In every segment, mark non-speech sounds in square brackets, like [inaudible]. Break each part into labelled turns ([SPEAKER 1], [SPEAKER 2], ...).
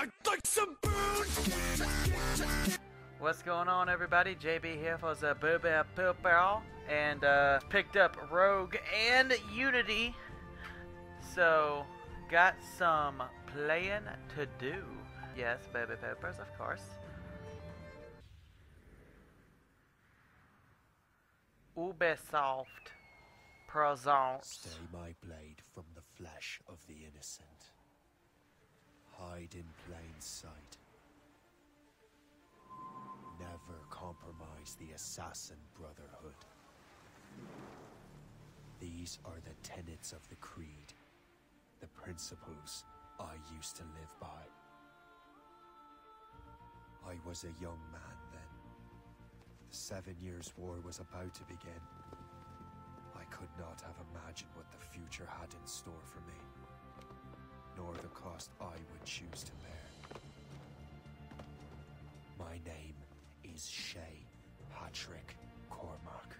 [SPEAKER 1] I'd like some booze!
[SPEAKER 2] What's going on, everybody? JB here for the Booba Pooper and uh, picked up Rogue and Unity. So, got some playing to do. Yes, Baby Poopers, of course. Ubisoft presents.
[SPEAKER 1] Stay my blade from the flesh of the innocent. Hide in plain sight. Never compromise the Assassin Brotherhood. These are the tenets of the Creed, the principles I used to live by. I was a young man then. The Seven Years' War was about to begin. I could not have imagined what the future had in store for me, nor the cost I would choose to bear. My name is Shay Patrick Cormac.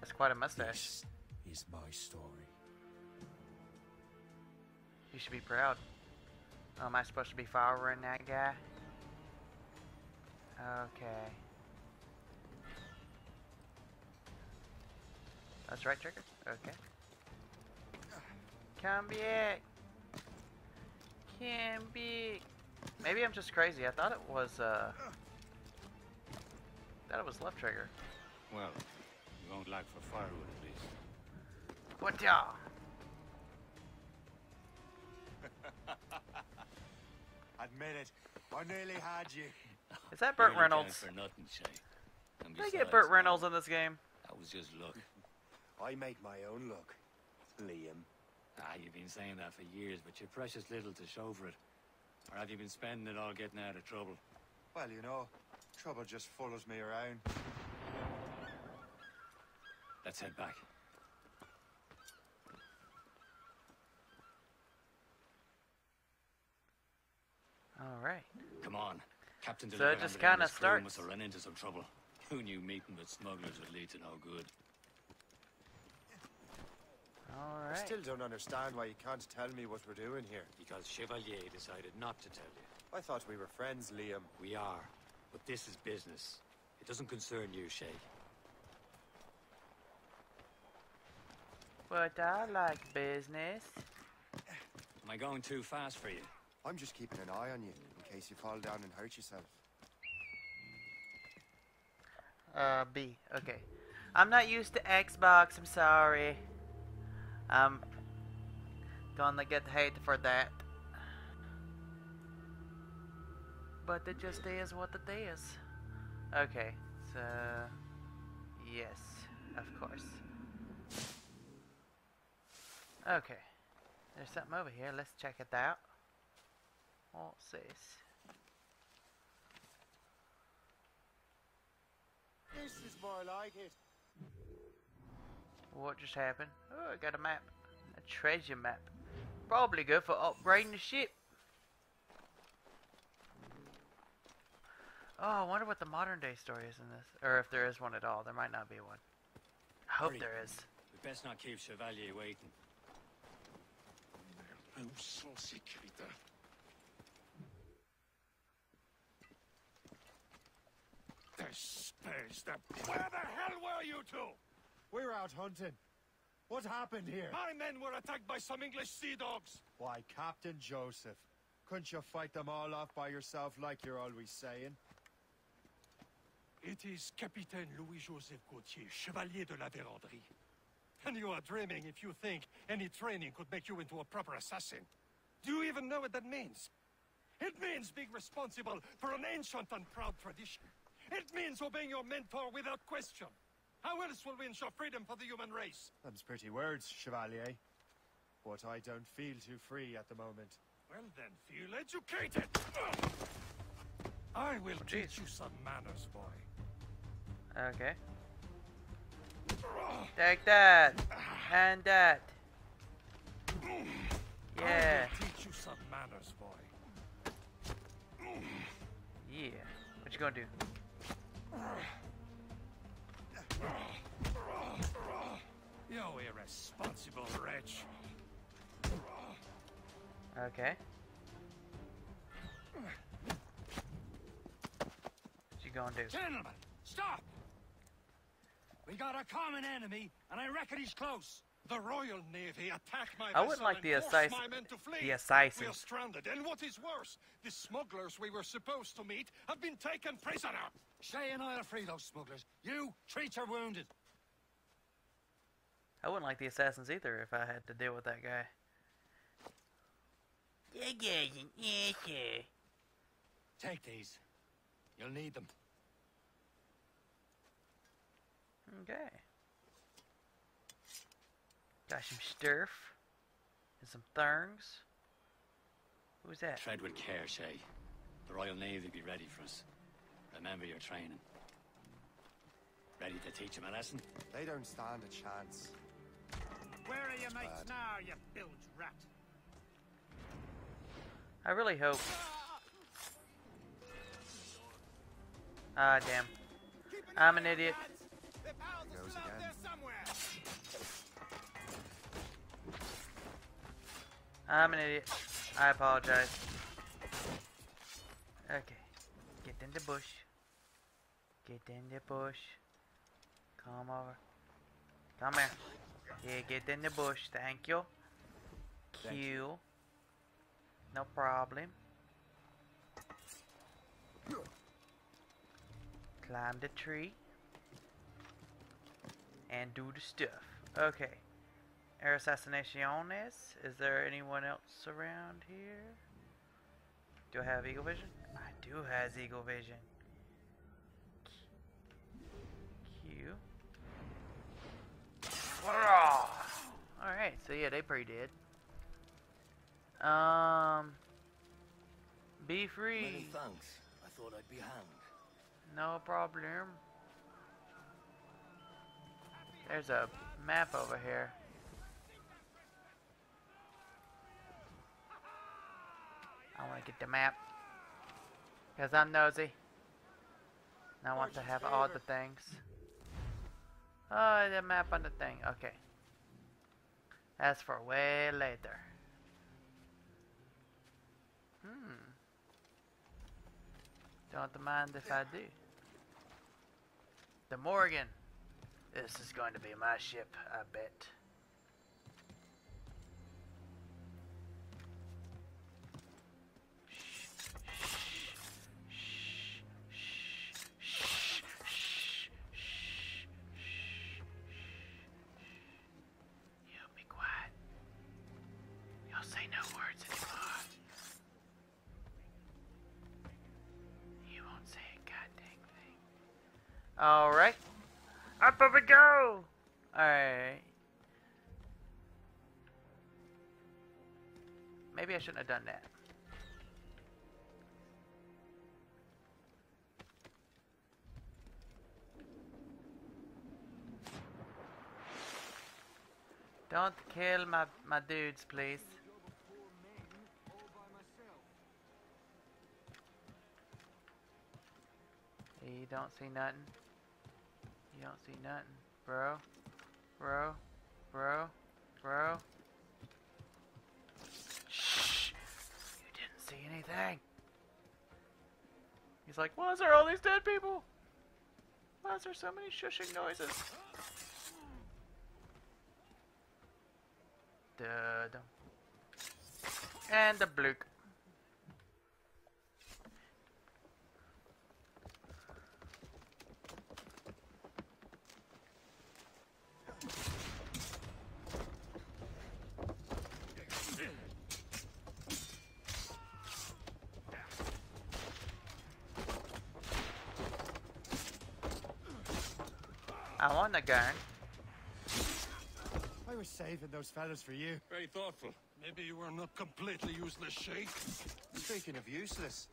[SPEAKER 2] That's quite a mustache.
[SPEAKER 1] This is my story.
[SPEAKER 2] You should be proud. Oh, am I supposed to be following that guy? Okay. That's right, Trigger? Okay. Come back! Come back! Maybe I'm just crazy. I thought it was, uh... thought it was left trigger.
[SPEAKER 3] Well, you won't lack for firewood at least.
[SPEAKER 2] What y'all? [laughs]
[SPEAKER 1] Admit it, I nearly had you.
[SPEAKER 2] Is that Burt Reynolds?
[SPEAKER 3] count For nothing, Shay.
[SPEAKER 2] Did I get Burt Reynolds in this game?
[SPEAKER 3] That was just luck. [laughs]
[SPEAKER 1] I make my own luck, Liam.
[SPEAKER 3] Ah, you've been saying that for years, but you're precious little to show for it. Or have you been spending it all getting out of trouble?
[SPEAKER 1] Well, you know, trouble just follows me around.
[SPEAKER 3] Let's head back.
[SPEAKER 2] Alright.
[SPEAKER 3] Come on. Captain
[SPEAKER 2] So it just kinda
[SPEAKER 3] his crew
[SPEAKER 2] starts.
[SPEAKER 3] must have run into some trouble. Who knew meeting with smugglers would lead to no good?
[SPEAKER 1] I still don't understand why you can't tell me what we're doing here.
[SPEAKER 3] Because Chevalier decided not to tell you.
[SPEAKER 1] I thought we were friends, Liam.
[SPEAKER 3] We are, but this is business. It doesn't concern you, Shay.
[SPEAKER 2] But I like business.
[SPEAKER 3] Am I going too fast for you?
[SPEAKER 1] I'm just keeping an eye on you, in case you fall down and hurt yourself.
[SPEAKER 2] Uh, B. Okay. I'm not used to Xbox, I'm sorry. I'm gonna get hate for that. But it just is what it is. Okay, so... Yes, of course. Okay. There's something over here, let's check it out. What's this?
[SPEAKER 1] This is more like it.
[SPEAKER 2] What just happened? Oh, I got a map. A treasure map. Probably good for upgrading the ship. Oh, I wonder what the modern day story is in this. Or if there is one at all. There might not be one. I hope
[SPEAKER 3] Hurry.
[SPEAKER 2] there is.
[SPEAKER 3] We best not keep Chevalier waiting.
[SPEAKER 4] Où sont ces crétins Espèce de... Where the hell were you two?
[SPEAKER 1] We're out hunting. What happened here?
[SPEAKER 4] My men were attacked by some English sea dogs.
[SPEAKER 1] Why, Captain Joseph. Couldn't you fight them all off by yourself like you're always saying?
[SPEAKER 4] It is Capitaine Louis-Joseph Gaultier, Chevalier de la Vérendrye. And you are dreaming if you think any training could make you into a proper assassin. Do you even know what that means? It means being responsible for an ancient and proud tradition. It means obeying your mentor without question. How else will we ensure freedom for the human race?
[SPEAKER 1] Them's pretty words, Chevalier. But I don't feel too free at the moment.
[SPEAKER 4] Well then, feel educated! I will teach you some manners, boy.
[SPEAKER 2] Okay. Take that! And that! Yeah.
[SPEAKER 4] I will teach you some manners, boy.
[SPEAKER 2] Yeah. What you gonna do?
[SPEAKER 4] You irresponsible wretch.
[SPEAKER 2] Okay. What's gonna do?
[SPEAKER 3] Gentlemen, stop! We got a common enemy, and I reckon he's close.
[SPEAKER 4] The Royal Navy attacked my
[SPEAKER 2] I wouldn't like the
[SPEAKER 4] forced
[SPEAKER 2] assass-
[SPEAKER 4] my to flee.
[SPEAKER 2] the assassin.
[SPEAKER 4] We're stranded, and what is worse, the smugglers we were supposed to meet have been taken prisoner.
[SPEAKER 3] Shay and I'll free those smugglers. You, treat your wounded.
[SPEAKER 2] I wouldn't like the assassins either if I had to deal with that guy.
[SPEAKER 3] Take these. You'll need them.
[SPEAKER 2] Okay. Got some sturf and some thorns. Who's that?
[SPEAKER 3] Tread with care, Shay. The Royal Navy will be ready for us. Remember your training. Ready to teach them a lesson?
[SPEAKER 1] They don't stand a chance.
[SPEAKER 5] Where are your mates
[SPEAKER 1] Bad.
[SPEAKER 5] now, you bilge rat?
[SPEAKER 2] I really hope. Ah, damn. I'm an idiot. I'm an idiot. I apologize. Okay. Get in the bush. Get in the bush. Come over. Come here. Yeah, get in the bush. Thank you.
[SPEAKER 1] Thank
[SPEAKER 2] Q. No problem. Climb the tree. And do the stuff. Okay. Air assassinaciones. Is there anyone else around here? Do I have eagle vision? I do have eagle vision. Q. Alright, so yeah, they pretty dead. Um. Be free.
[SPEAKER 6] Many thanks. I thought I'd be hanged.
[SPEAKER 2] No problem. There's a map over here. I want to get the map. Because I'm nosy. And I want to have all the things. Oh, the map on the thing. Okay. That's for way later. Hmm. Don't mind if I do. The Morrigan. This is going to be my ship, I bet. Alright. Up we go! Alright. Maybe I shouldn't have done that. Don't kill my, my dudes, please. You don't see nothing. You don't see nothing. Bro. Bro. Bro. Bro. Shh. You didn't see anything. He's like, why is there all these dead people? Why is there so many shushing noises? Da-dum. And the bloop. I want the gun.
[SPEAKER 1] I was saving those fellas for you.
[SPEAKER 4] Very thoughtful. Maybe you were not completely useless, Shay.
[SPEAKER 1] Speaking of useless,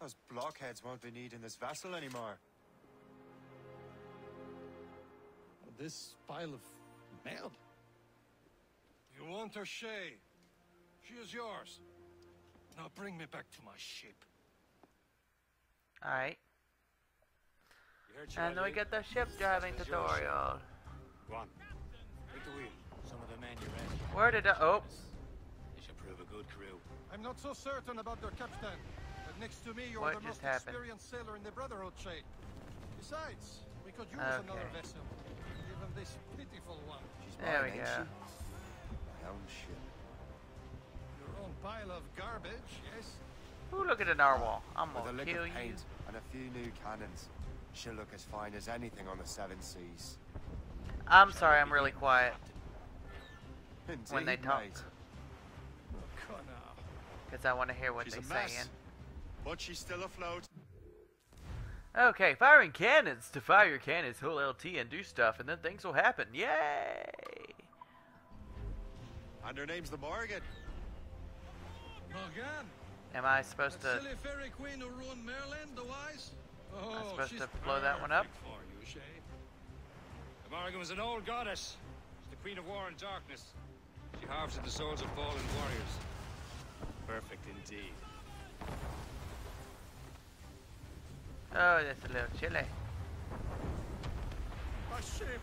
[SPEAKER 1] those blockheads won't be needing this vessel anymore.
[SPEAKER 4] This pile of mail? You want her, Shay? She is yours. Now bring me back to my ship.
[SPEAKER 2] Alright. And then we get the ship driving tutorial.
[SPEAKER 3] Go on. Take the wheel. Some of the men you rescued.
[SPEAKER 2] Where did I- oh.
[SPEAKER 3] They should prove a good crew.
[SPEAKER 4] I'm not so certain about their captain. The Next to me, you're
[SPEAKER 2] What
[SPEAKER 4] the
[SPEAKER 2] just
[SPEAKER 4] most
[SPEAKER 2] happened?
[SPEAKER 4] experienced sailor in the Brotherhood chain. Besides, we could use
[SPEAKER 2] Okay.
[SPEAKER 4] another vessel. Even this pitiful one.
[SPEAKER 1] She's
[SPEAKER 2] There
[SPEAKER 1] mine,
[SPEAKER 2] we
[SPEAKER 1] ain't
[SPEAKER 2] go.
[SPEAKER 1] she? My own ship.
[SPEAKER 4] Your own pile of garbage, yes?
[SPEAKER 2] Ooh, look at the narwhal. I'm
[SPEAKER 1] With a
[SPEAKER 2] gonna
[SPEAKER 1] lick
[SPEAKER 2] kill
[SPEAKER 1] of
[SPEAKER 2] you.
[SPEAKER 1] paint and a few new cannons. She'll look as fine as anything on the seven seas.
[SPEAKER 2] I'm sorry, I'm really quiet
[SPEAKER 1] Indeed,
[SPEAKER 2] when they talk
[SPEAKER 1] mate.
[SPEAKER 2] Because I want to hear what
[SPEAKER 1] She's
[SPEAKER 2] they're saying.
[SPEAKER 1] But she's still afloat.
[SPEAKER 2] Okay, firing cannons. To fire your cannons, hold LT and do stuff, and then things will happen. Yay!
[SPEAKER 1] And her name's the Morrigan.
[SPEAKER 4] Morrigan,
[SPEAKER 2] Am I supposed
[SPEAKER 4] that
[SPEAKER 2] to?
[SPEAKER 4] silly fairy queen who ruined Merlin, the wise? Oh,
[SPEAKER 2] supposed
[SPEAKER 4] she's
[SPEAKER 2] to blow that one up?
[SPEAKER 4] For you, Shay.
[SPEAKER 3] The Morrigan was an old goddess. She's the queen of war and darkness. She harvested the souls of fallen warriors. Perfect indeed.
[SPEAKER 2] Oh, that's a little chilly.
[SPEAKER 4] A ship.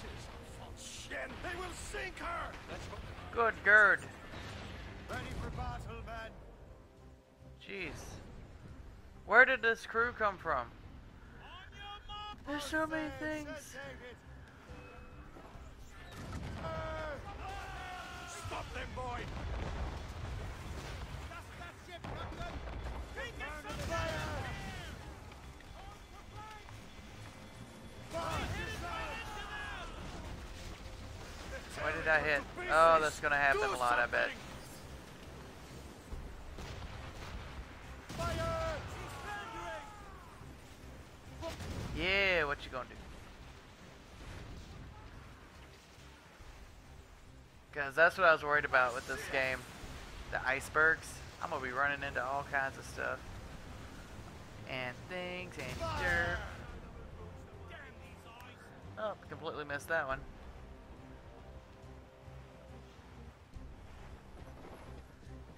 [SPEAKER 4] She's a false shen. They will sink her. Let's go.
[SPEAKER 2] Good gird.
[SPEAKER 1] Ready for battle, men.
[SPEAKER 2] Jeez. Where did this crew come from? There's so many things.
[SPEAKER 4] Them, boy.
[SPEAKER 2] What did I hit? Oh, that's gonna happen a lot, I bet. Yeah, what you gonna do? Cause that's what I was worried about with this game. The icebergs. I'm gonna be running into all kinds of stuff. And things and dirt. Oh, completely missed that one.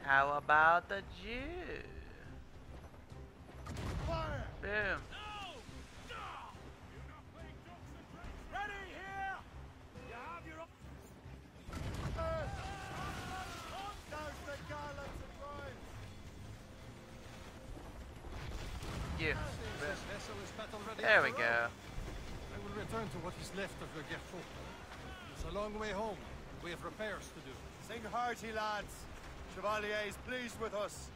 [SPEAKER 2] How about the Jew? Boom. There we go.
[SPEAKER 4] I will return to what is left of the Gerfaut. It's a long way home. We have repairs to do.
[SPEAKER 1] Sing hearty, lads. Chevalier is pleased with us.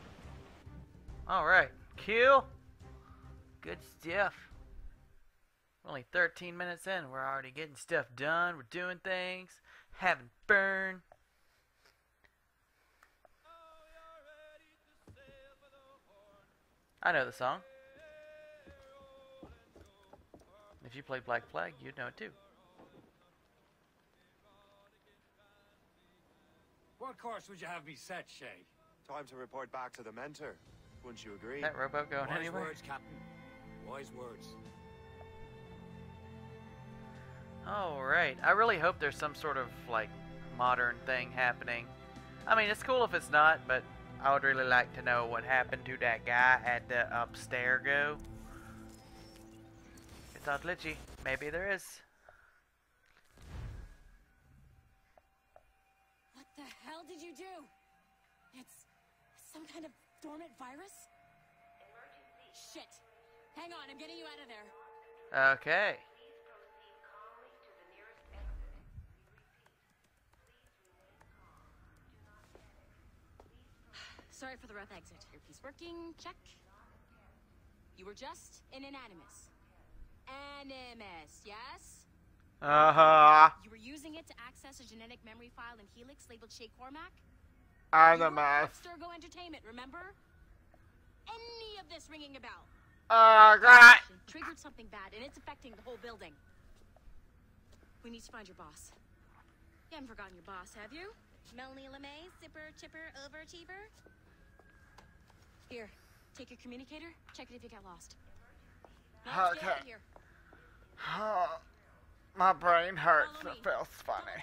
[SPEAKER 2] Alright. Kill. Good stuff. Only 13 minutes in. We're already getting stuff done. We're doing things. Having fun. I know the song. If you play Black Flag, you'd know it too.
[SPEAKER 3] What course would you have me set, Shay?
[SPEAKER 1] Time to report back to the mentor. Wouldn't you agree?
[SPEAKER 2] That rowboat going
[SPEAKER 3] Wise
[SPEAKER 2] anywhere?
[SPEAKER 3] words, Captain. Wise words.
[SPEAKER 2] Alright. I really hope there's some sort of, like, modern thing happening. I mean, it's cool if it's not, but I would really like to know what happened to that guy at the upstairs go. It's glitchy. Maybe there is.
[SPEAKER 7] What the hell did you do? It's some kind of dormant virus? Emergency. Shit. Hang on, I'm getting you out of there.
[SPEAKER 2] Okay. [sighs]
[SPEAKER 7] Sorry for the rough exit. Earpiece working, check. You were just an animus. Animus, yes?
[SPEAKER 2] Uh-huh.
[SPEAKER 7] You were using it to access a genetic memory file in Helix labeled Shay Cormac?
[SPEAKER 2] I'm
[SPEAKER 7] You
[SPEAKER 2] the
[SPEAKER 7] were
[SPEAKER 2] math.
[SPEAKER 7] at Abstergo Entertainment, remember? Any of this ringing a bell?
[SPEAKER 2] Oh, God.
[SPEAKER 7] Triggered something bad, and it's affecting the whole building. We need to find your boss. You haven't forgotten your boss, have you? Melanie LeMay, zipper, chipper, overachiever? Here, take your communicator, check it if you got lost. Now let's get out of
[SPEAKER 2] Okay.
[SPEAKER 7] Here.
[SPEAKER 2] My brain hurts. It feels funny.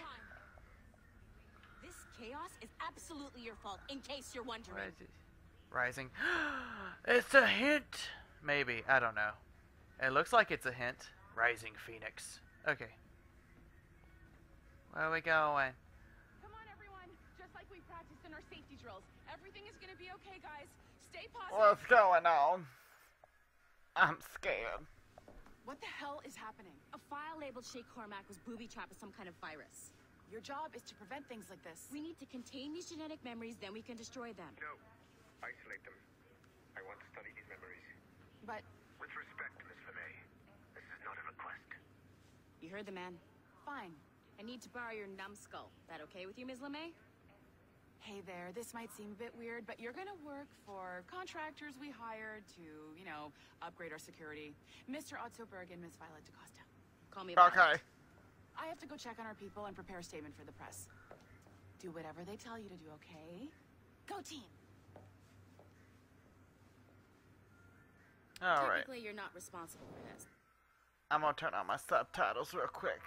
[SPEAKER 7] This chaos is absolutely your fault, in case you're wondering.
[SPEAKER 2] Where is? Rising. [gasps] it's a hint. Maybe. I don't know. It looks like it's a hint. Rising Phoenix. Okay. Where are we going?
[SPEAKER 8] Come on, everyone. Just like we practiced in our safety drills. Everything is gonna be okay, guys. Stay positive.
[SPEAKER 2] What's going on? I'm scared.
[SPEAKER 8] What the hell is happening?
[SPEAKER 7] A file labeled Shay Cormac was booby-trapped with some kind of virus.
[SPEAKER 8] Your job is to prevent things like this.
[SPEAKER 7] We need to contain these genetic memories, then we can destroy them.
[SPEAKER 9] No. Isolate them. I want to study these memories.
[SPEAKER 8] But
[SPEAKER 9] With respect, Miss LeMay, this is not a request.
[SPEAKER 7] You heard the man.
[SPEAKER 8] fine.
[SPEAKER 7] I need to borrow your numbskull. That okay with you, Ms. LeMay?
[SPEAKER 8] Hey there, this might seem a bit weird, but you're gonna work for contractors we hired to, you know, upgrade our security. Mr. Otto Berg and Miss Violet DaCosta.
[SPEAKER 7] Call me about
[SPEAKER 2] Okay.
[SPEAKER 8] I have to go check on our people and prepare a statement for the press. Do whatever they tell you to do, okay? Go team!
[SPEAKER 2] All right.
[SPEAKER 7] Technically, you're not responsible for this.
[SPEAKER 2] I'm gonna turn on my subtitles real quick.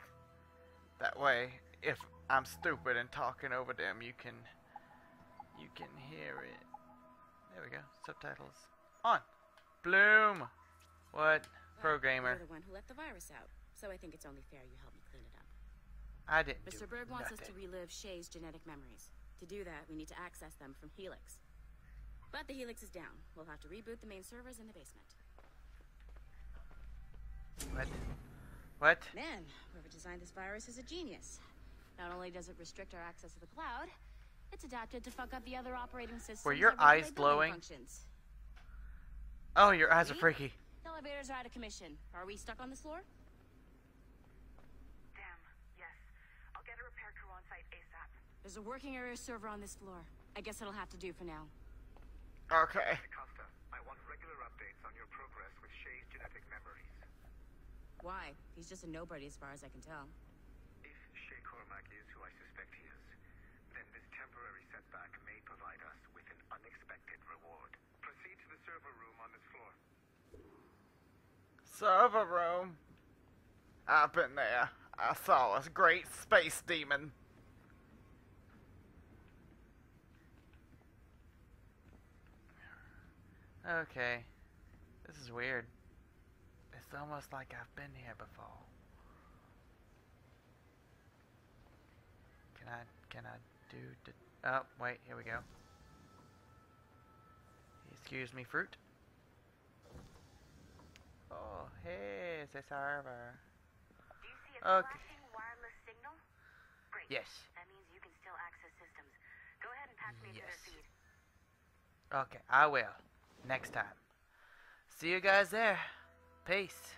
[SPEAKER 2] That way, if I'm stupid and talking over them, you can you can hear it. There we go. Subtitles on. Bloom. What?
[SPEAKER 7] Well,
[SPEAKER 2] Programmer.
[SPEAKER 7] You're the one who let the virus out, so I think it's only fair you help me clean it up.
[SPEAKER 2] I didn't
[SPEAKER 7] Mr. Berg wants us to relive Shay's genetic memories. To do that, we need to access them from Helix. But the Helix is down. We'll have to reboot the main servers in the basement.
[SPEAKER 2] What? What?
[SPEAKER 7] Man, whoever designed this virus is a genius. Not only does it restrict our access to the cloud, it's adapted to fuck up the other operating systems.
[SPEAKER 2] Were your eyes
[SPEAKER 7] building
[SPEAKER 2] glowing?
[SPEAKER 7] Functions.
[SPEAKER 2] Oh, your eyes are freaky.
[SPEAKER 7] The elevators are out of commission. Are we stuck on this floor?
[SPEAKER 10] Damn, yes. I'll get a repair crew on site ASAP.
[SPEAKER 7] There's a working area server on this floor. I guess it'll have to do for now.
[SPEAKER 2] Okay.
[SPEAKER 9] DaCosta, I want regular updates on your progress with Shay's genetic memories.
[SPEAKER 7] Why? He's just a nobody as far as I can tell.
[SPEAKER 9] If Shay Cormac is who I suspect he is, then this temporary may provide us with an unexpected reward. Proceed to the server room on this floor.
[SPEAKER 2] Server room. I've been there. I saw a great space demon. Okay. This is weird. It's almost like I've been here before. Can I can I do d Oh, wait, here we go. Excuse me, fruit. Oh, hey, it's a server.
[SPEAKER 10] Do you see a
[SPEAKER 2] Okay.
[SPEAKER 10] wireless signal? Great.
[SPEAKER 2] Yes.
[SPEAKER 10] That means you can still access systems. Go ahead and patch me into
[SPEAKER 2] Yes.
[SPEAKER 10] their feed.
[SPEAKER 2] Okay, I will. Next time. See you guys there. Peace.